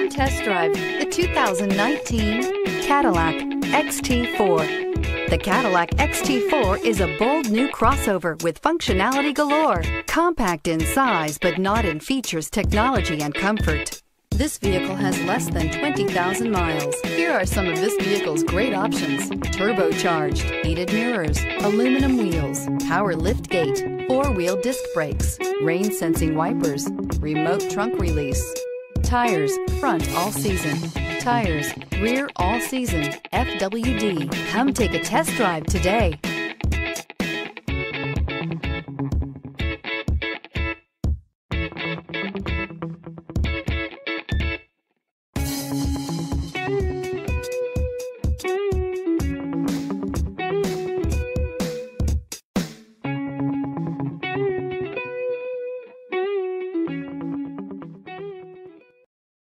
Come test drive the 2019 Cadillac XT4. The Cadillac XT4 is a bold new crossover with functionality galore. Compact in size, but not in features, technology, and comfort. This vehicle has less than 20,000 miles. Here are some of this vehicle's great options. Turbocharged, heated mirrors, aluminum wheels, power lift gate, four-wheel disc brakes, rain sensing wipers, remote trunk release, tires, front all season, tires, rear all season, FWD. Come take a test drive today.